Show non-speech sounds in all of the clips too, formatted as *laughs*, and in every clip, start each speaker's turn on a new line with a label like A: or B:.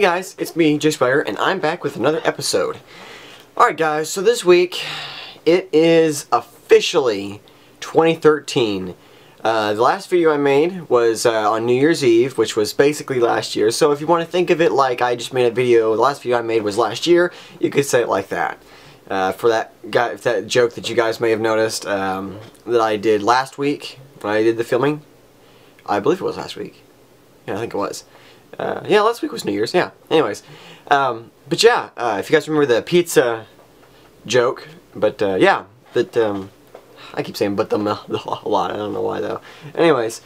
A: guys, it's me, Jay Spider, and I'm back with another episode. Alright guys, so this week, it is officially 2013. Uh, the last video I made was uh, on New Year's Eve, which was basically last year, so if you want to think of it like I just made a video, the last video I made was last year, you could say it like that. Uh, for that guy, that joke that you guys may have noticed um, that I did last week when I did the filming, I believe it was last week. Yeah, I think it was. Uh, yeah, last week was New Year's, yeah. Anyways, um, but yeah, uh, if you guys remember the pizza joke, but uh, yeah, but um, I keep saying but them *laughs* a lot, I don't know why though. Anyways,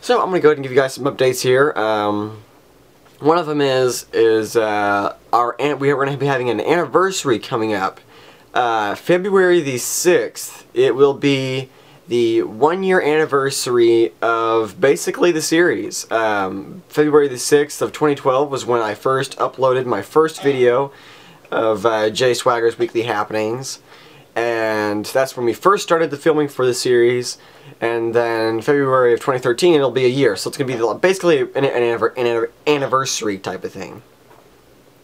A: so I'm to go ahead and give you guys some updates here. Um, one of them is, is uh, our, we are going to be having an anniversary coming up. Uh, February the 6th, it will be the one year anniversary of basically the series. Um, February the 6th of 2012 was when I first uploaded my first video of uh, Jay Swagger's Weekly Happenings. And that's when we first started the filming for the series. And then February of 2013, it'll be a year. So it's going to be basically an, an anniversary type of thing.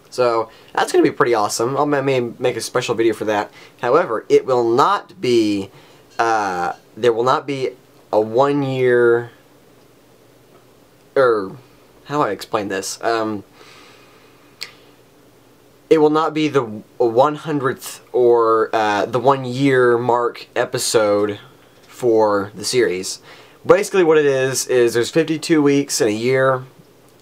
A: So that's going to be pretty awesome. I may make a special video for that. However, it will not be uh, there will not be a one year or how do I explain this? Um, it will not be the 100th or uh, the one year mark episode for the series. Basically what it is, is there's 52 weeks in a year,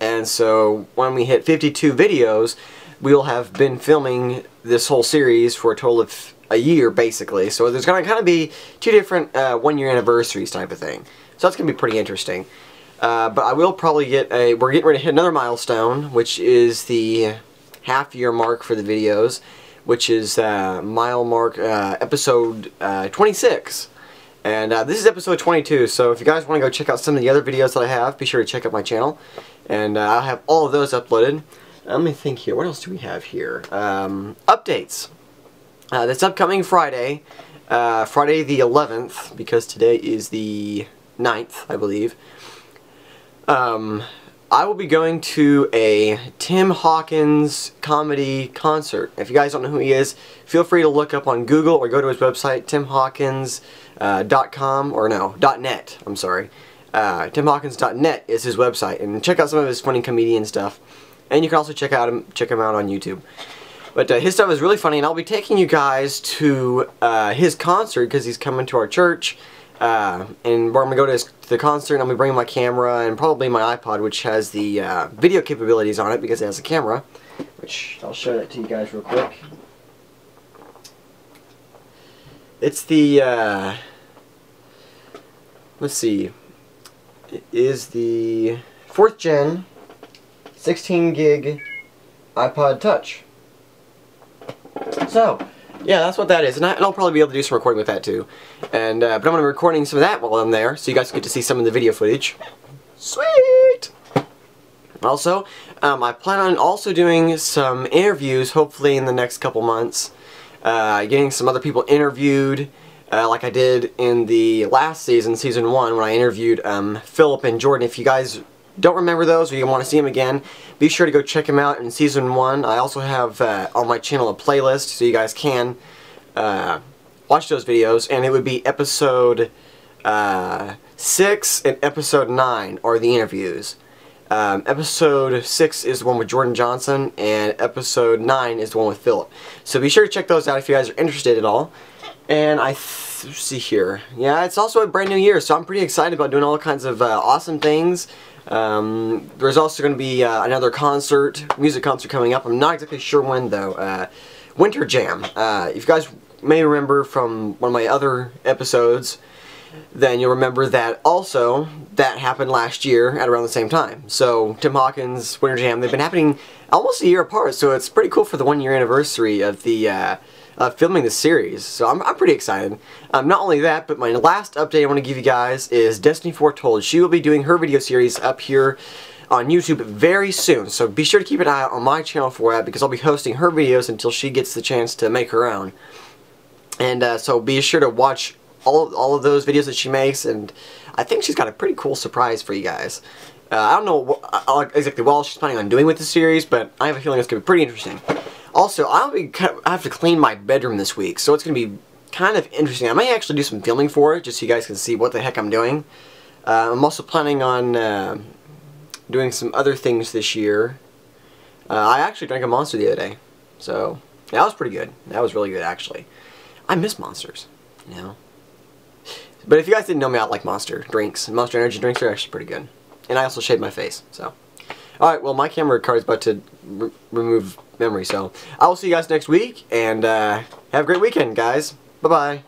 A: and so when we hit 52 videos, we'll have been filming this whole series for a total of a year, basically. So there's going to kind of be two different uh, one-year anniversaries type of thing. So that's going to be pretty interesting. Uh, but I will probably get a... We're getting ready to hit another milestone, which is the half-year mark for the videos, which is uh, mile mark uh, episode uh, 26. And uh, this is episode 22, so if you guys want to go check out some of the other videos that I have, be sure to check out my channel. And I'll have all of those uploaded. Let me think here. What else do we have here? Um, updates. Uh, this upcoming Friday, uh, Friday the 11th, because today is the 9th, I believe, um, I will be going to a Tim Hawkins comedy concert. If you guys don't know who he is, feel free to look up on Google or go to his website, timhawkins.com, uh, or no, .net, I'm sorry. Uh, timhawkins.net is his website, and check out some of his funny comedian stuff. And you can also check out him, check him out on YouTube. But uh, his stuff is really funny, and I'll be taking you guys to uh, his concert because he's coming to our church. Uh, and we're going to go to his, the concert, and I'm going to bring my camera and probably my iPod, which has the uh, video capabilities on it because it has a camera. Which, I'll show that to you guys real quick. It's the, uh, let's see, it is the 4th gen 16 gig iPod Touch. So, yeah, that's what that is. And, I, will probably be able to do some recording with that too. And uh, But I'm going to be recording some of that while I'm there, so you guys get to see some of the video footage. Sweet! Also, um, I plan on also doing some interviews, hopefully in the next couple months. Uh, getting some other people interviewed, uh, like I did in the last season, Season 1, when I interviewed um, Philip and Jordan. If you guys don't remember those or you want to see them again, be sure to go check them out in Season 1. I also have uh, on my channel a playlist so you guys can uh, watch those videos. And it would be Episode uh, 6 and Episode 9 are the interviews. Um, episode 6 is the one with Jordan Johnson, and Episode 9 is the one with Philip. So be sure to check those out if you guys are interested at all. And I see here. Yeah, it's also a brand new year, so I'm pretty excited about doing all kinds of uh, awesome things. Um, there's also going to be uh, another concert, music concert coming up. I'm not exactly sure when though. Uh, Winter Jam. Uh, if you guys may remember from one of my other episodes, then you'll remember that also that happened last year at around the same time. So Tim Hawkins, Winter Jam, they've been happening almost a year apart, so it's pretty cool for the one year anniversary of the uh, filming the series. So I'm, I'm pretty excited. Um, not only that, but my last update I want to give you guys is Destiny Foretold. She will be doing her video series up here on YouTube very soon. So be sure to keep an eye out on my channel for that because I'll be hosting her videos until she gets the chance to make her own. And uh, so be sure to watch all, all of those videos that she makes and I think she's got a pretty cool surprise for you guys. Uh, I don't know wh- uh, exactly what she's planning on doing with the series, but I have a feeling it's going to be pretty interesting. Also, I'll be kind of, I have to clean my bedroom this week, so it's going to be kind of interesting. I may actually do some filming for it, just so you guys can see what the heck I'm doing. Uh, I'm also planning on uh, doing some other things this year. Uh, I actually drank a Monster the other day, so that was pretty good. That was really good, actually. I miss Monsters, you know. But if you guys didn't know me, I like Monster drinks. Monster Energy drinks are actually pretty good. And I also shaved my face, so. Alright, well, my camera card is about to re remove memory, so I will see you guys next week, and uh, have a great weekend, guys. Bye-bye.